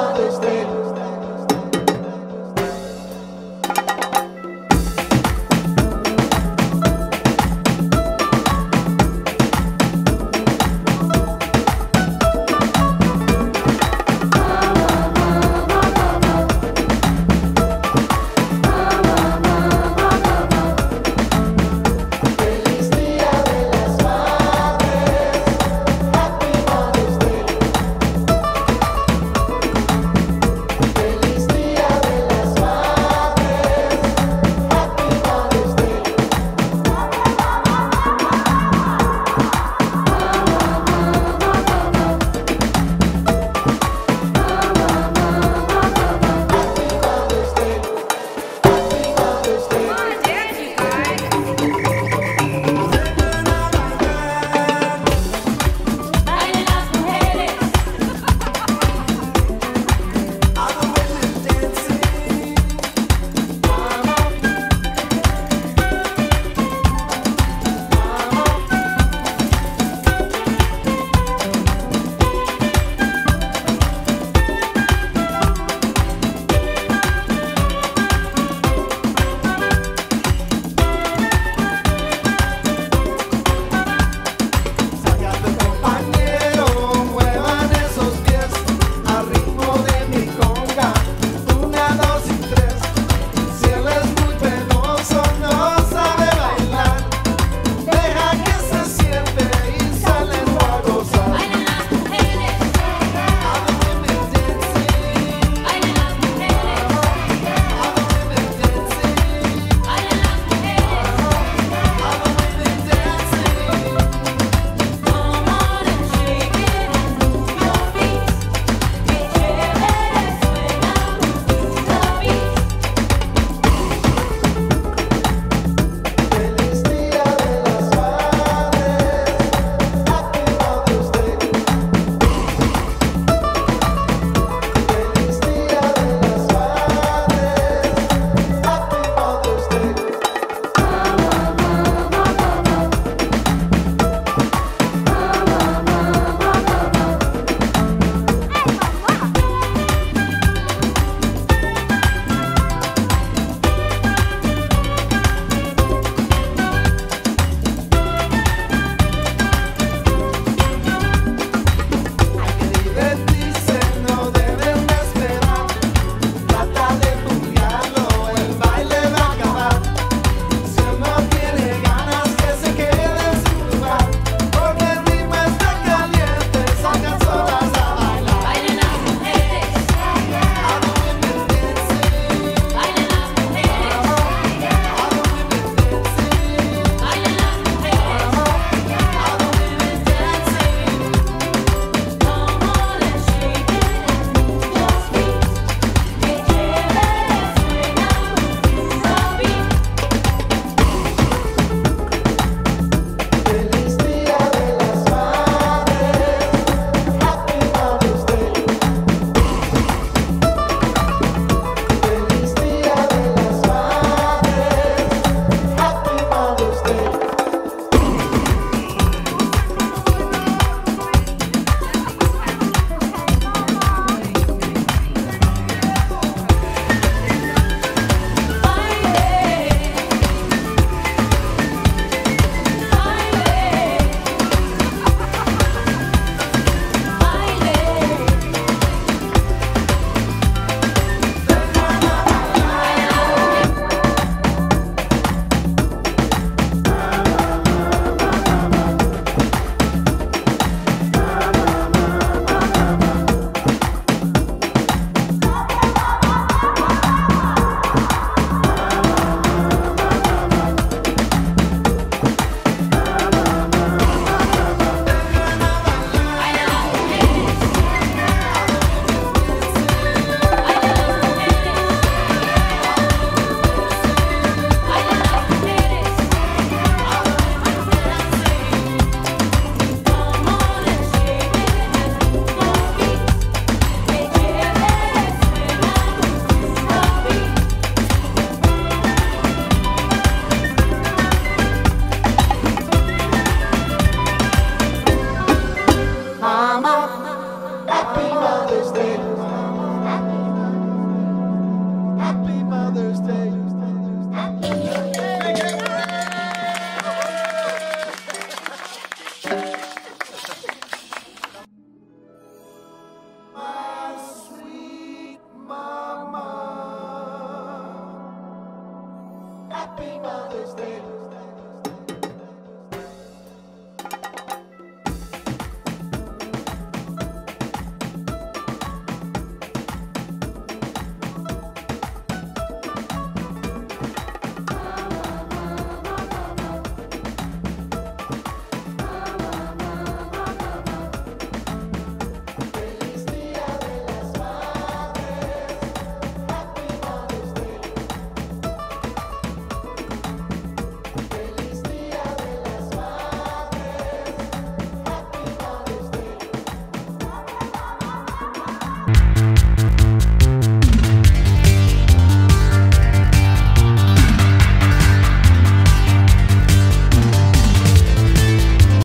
Father's Day.